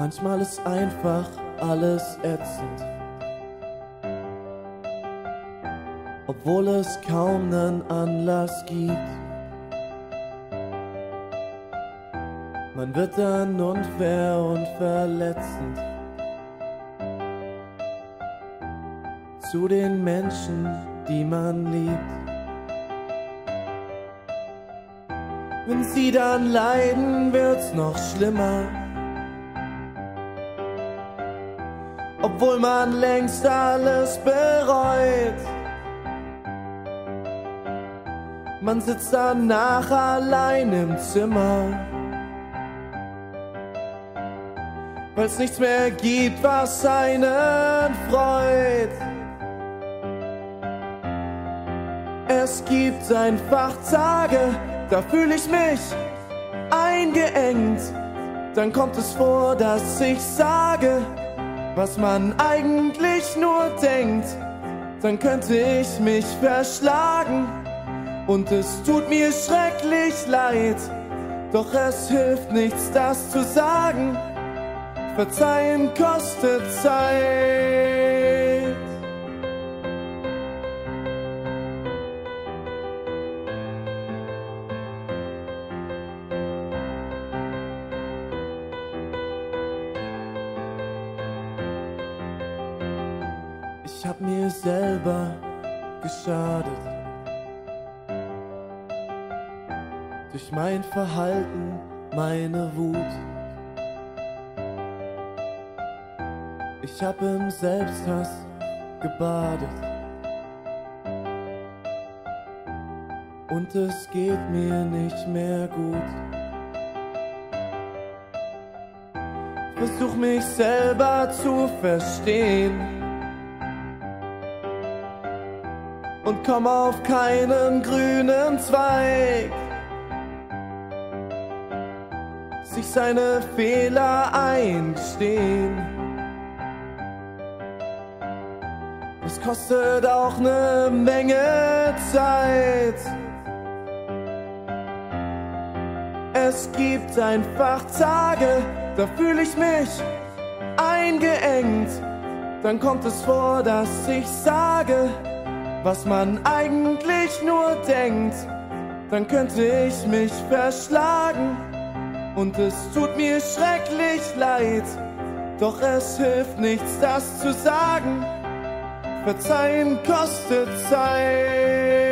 Manchmal ist einfach alles ätzend. Obwohl es kaum nen Anlass gibt. Man wird dann unfair und verletzend. Zu den Menschen, die man liebt. Wenn sie dann leiden, wird's noch schlimmer. Obwohl man längst alles bereut. Man sitzt danach allein im Zimmer. Weil's nichts mehr gibt, was einen freut. Es gibt einfach Tage, da fühle ich mich eingeengt. Dann kommt es vor, dass ich sage, was man eigentlich nur denkt. Dann könnte ich mich verschlagen und es tut mir schrecklich leid. Doch es hilft nichts, das zu sagen. Verzeihen kostet Zeit. Ich hab mir selber geschadet. Durch mein Verhalten, meine Wut. Ich hab im Selbsthass gebadet. Und es geht mir nicht mehr gut. Versuch mich selber zu verstehen. Und komm auf keinen grünen Zweig. Sich seine Fehler eingestehen. Es kostet auch ne Menge Zeit. Es gibt einfach Tage, da fühle ich mich eingeengt. Dann kommt es vor, dass ich sage, was man eigentlich nur denkt. Dann könnte ich mich verschlagen und es tut mir schrecklich leid. Doch es hilft nichts, das zu sagen. Verzeihen kostet Zeit.